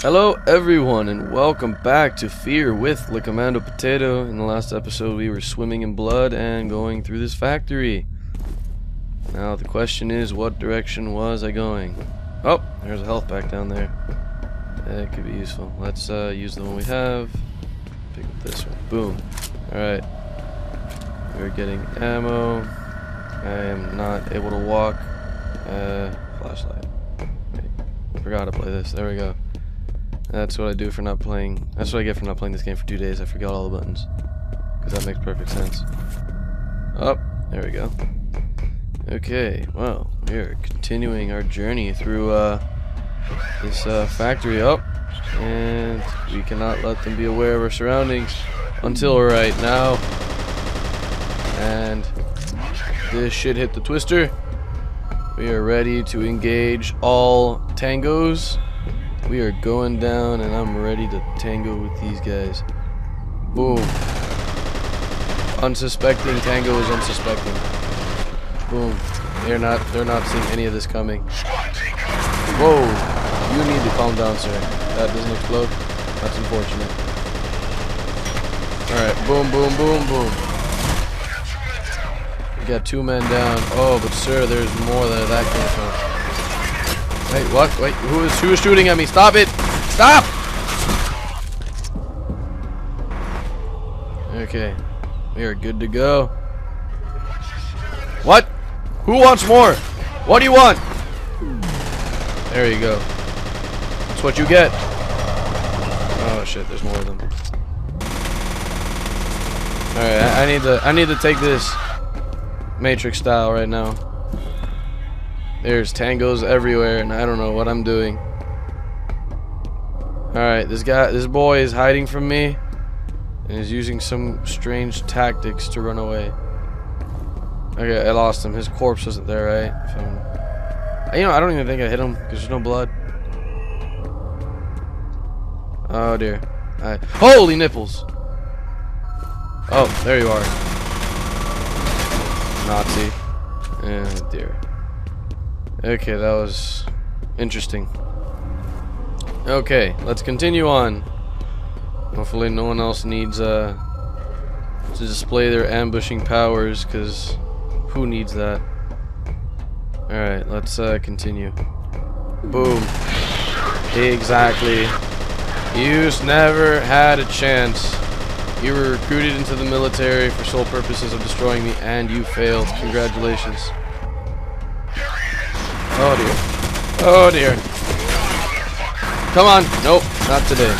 Hello everyone and welcome back to Fear with Commando Potato. In the last episode we were swimming in blood and going through this factory. Now the question is what direction was I going? Oh, there's a health pack down there. That could be useful. Let's uh, use the one we have. Pick up this one. Boom. Alright. We're getting ammo. I am not able to walk. Uh, flashlight. Wait, forgot to play this. There we go. That's what I do for not playing. That's what I get for not playing this game for two days. I forgot all the buttons. Because that makes perfect sense. Oh, there we go. Okay, well, we're continuing our journey through uh, this uh, factory up. And we cannot let them be aware of our surroundings until right now. And this should hit the twister. We are ready to engage all tangos. We are going down and I'm ready to tango with these guys. Boom. Unsuspecting tango is unsuspecting. Boom. They're not they're not seeing any of this coming. Whoa. You need to calm down, sir. That doesn't explode. That's unfortunate. Alright, boom, boom, boom, boom. We got two men down. Oh, but sir, there's more than that came from. Wait, what? Wait, who is who is shooting at me? Stop it! Stop! Okay, we are good to go. What? Who wants more? What do you want? There you go. That's what you get. Oh shit, there's more of them. Alright, I, I need to I need to take this Matrix style right now. There's tangos everywhere and I don't know what I'm doing. Alright, this guy this boy is hiding from me and is using some strange tactics to run away. Okay, I lost him. His corpse wasn't there, right? You know, I don't even think I hit him because there's no blood. Oh dear. Holy nipples! Oh, there you are. Nazi. Oh dear. Okay, that was interesting. Okay, let's continue on. Hopefully no one else needs uh, to display their ambushing powers, because who needs that? Alright, let's uh, continue. Boom. Exactly. You never had a chance. You were recruited into the military for sole purposes of destroying me, and you failed. Congratulations. Oh dear. Oh dear. Come on. Nope, not today.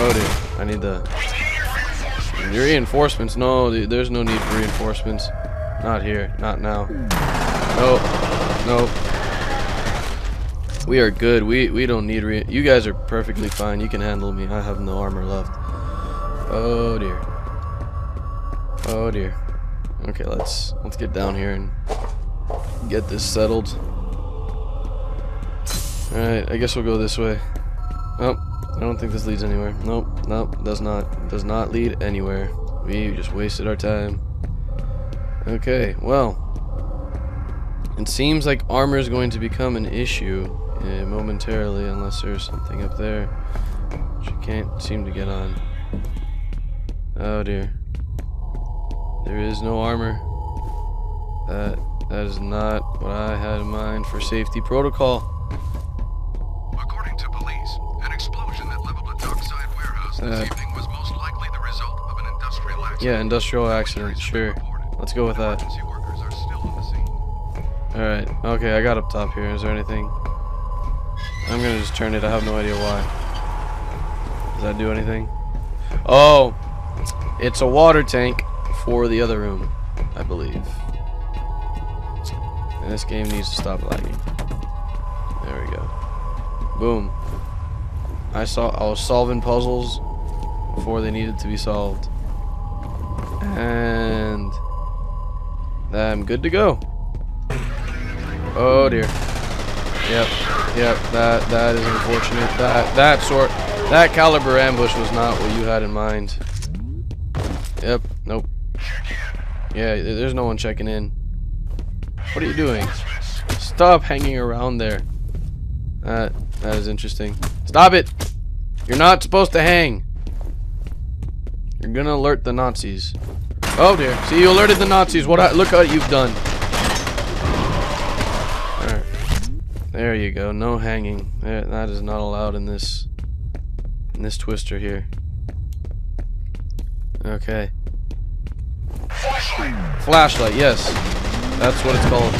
Oh dear. I need the reinforcements. No, there's no need for reinforcements. Not here. Not now. Nope. Nope. We are good. We we don't need re. You guys are perfectly fine. You can handle me. I have no armor left. Oh dear. Oh dear. Okay, let's let's get down here and get this settled. Alright, I guess we'll go this way. Oh, I don't think this leads anywhere. Nope, nope, does not. Does not lead anywhere. We just wasted our time. Okay, well. It seems like armor is going to become an issue uh, momentarily unless there's something up there which I can't seem to get on. Oh dear. There is no armor. That that is not what I had in mind for safety protocol. Uh, an industrial accident. Yeah, industrial accident, sure. Let's go with that. Alright, okay, I got up top here. Is there anything? I'm gonna just turn it. I have no idea why. Does that do anything? Oh! It's a water tank for the other room, I believe. And this game needs to stop lagging. There we go. Boom. I saw I was solving puzzles before they needed to be solved. And I'm good to go. Oh dear. Yep. Yep. That that is unfortunate. That that sort that caliber ambush was not what you had in mind. Yep. Nope. Yeah, there's no one checking in. What are you doing? Stop hanging around there. That that is interesting. Stop it! You're not supposed to hang. You're gonna alert the Nazis. Oh dear. See, you alerted the Nazis. What? I, look what you've done. Alright. There you go. No hanging. That is not allowed in this in this twister here. Okay. Flashlight, yes. That's what it's called.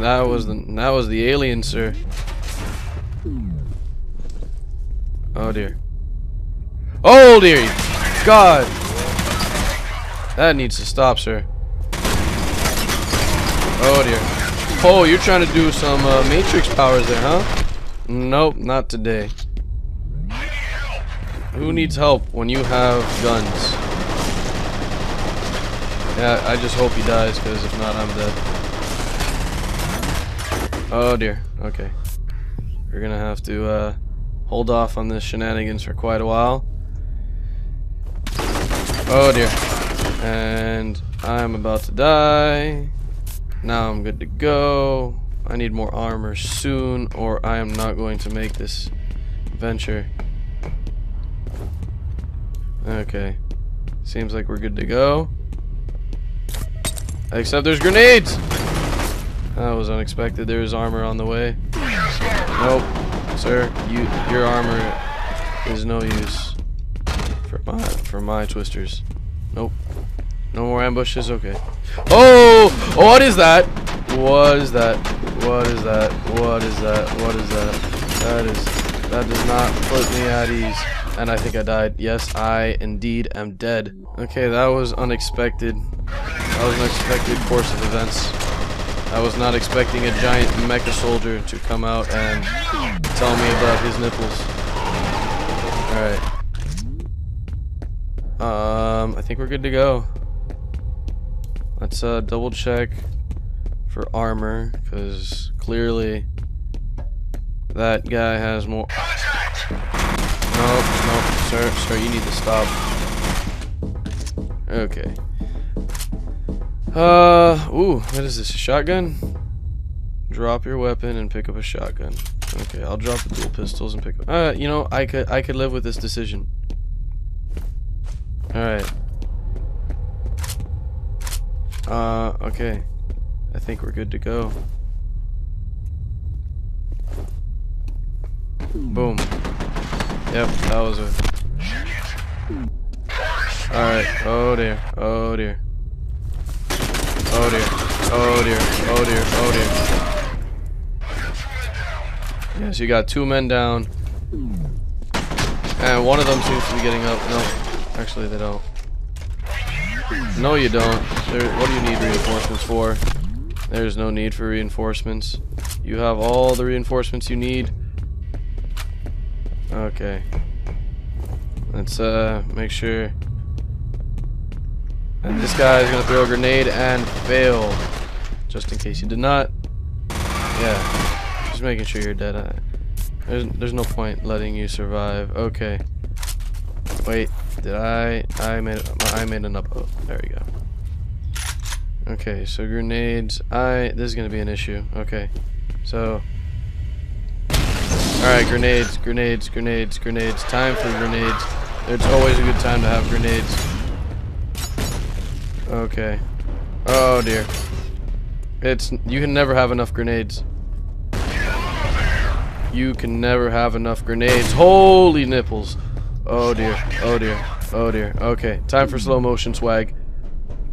That was the that was the alien, sir. Oh dear. Oh dear! God! That needs to stop, sir. Oh dear. Oh, you're trying to do some uh, Matrix powers there, huh? Nope, not today. Who needs help when you have guns? Yeah, I just hope he dies, because if not, I'm dead. Oh dear. Okay. We're gonna have to uh, hold off on this shenanigans for quite a while. Oh dear. And I'm about to die. Now I'm good to go. I need more armor soon, or I am not going to make this venture. Okay. Seems like we're good to go. Except there's grenades! That was unexpected. There is armor on the way. Nope. Sir, you your armor is no use for my for my twisters. Nope. No more ambushes? Okay. Oh! oh what is that? What is that? What is that? What is that? What is that? That is that does not put me at ease. And I think I died. Yes, I indeed am dead. Okay, that was unexpected. That was an unexpected course of events. I was not expecting a giant mecha soldier to come out and tell me about his nipples. Alright. Um, I think we're good to go. Let's uh, double check for armor, because clearly that guy has more. Nope, nope, sir, sir, you need to stop. Okay. Uh, ooh, what is this? A shotgun? Drop your weapon and pick up a shotgun. Okay, I'll drop the dual pistols and pick up. Uh, you know, I could, I could live with this decision. All right. Uh, okay. I think we're good to go. Boom. Yep, that was it. Alright, oh dear, oh dear. Oh dear, oh dear, oh dear, oh dear. Yes, you got two men down. And one of them seems to be getting up. No, actually they don't. No, you don't. There, what do you need reinforcements for? There's no need for reinforcements. You have all the reinforcements you need. Okay. Let's uh make sure. And this guy is gonna throw a grenade and fail. Just in case you did not. Yeah. Just making sure you're dead. There's there's no point letting you survive. Okay. Wait, did I I made I made an up oh, there we go. Okay, so grenades. I this is gonna be an issue. Okay, so all right, grenades, grenades, grenades, grenades. Time for grenades. It's always a good time to have grenades. Okay. Oh dear. It's you can never have enough grenades. You can never have enough grenades. Holy nipples. Oh dear. Oh dear. Oh dear. Okay, time for slow motion swag.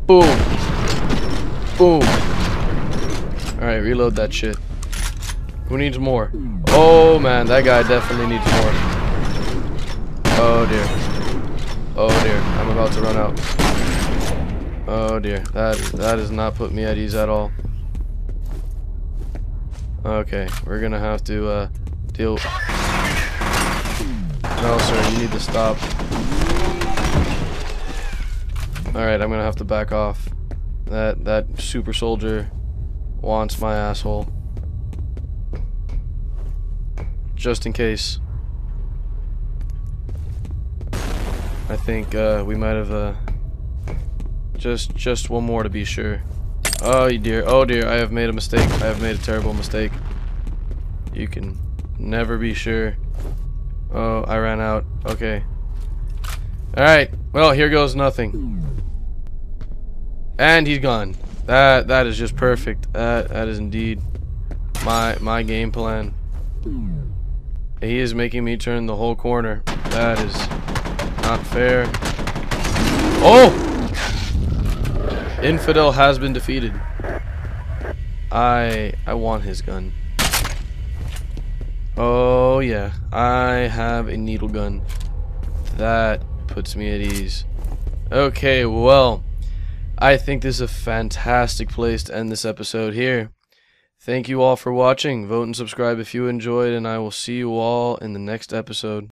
Boom. Boom. Alright, reload that shit. Who needs more? Oh man, that guy definitely needs more. Oh dear. Oh dear, I'm about to run out. Oh dear, that that does not put me at ease at all. Okay, we're gonna have to uh, deal. No, sir, you need to stop. Alright, I'm gonna have to back off. That that super soldier wants my asshole. Just in case. I think uh, we might have uh, just just one more to be sure. Oh you dear, oh dear, I have made a mistake. I have made a terrible mistake. You can never be sure. Oh, I ran out. Okay. Alright. Well, here goes nothing. And he's gone. That that is just perfect. That that is indeed my my game plan. He is making me turn the whole corner. That is not fair. Oh! Infidel has been defeated. I I want his gun. Oh yeah, I have a needle gun. That puts me at ease. Okay, well, I think this is a fantastic place to end this episode here. Thank you all for watching. Vote and subscribe if you enjoyed, and I will see you all in the next episode.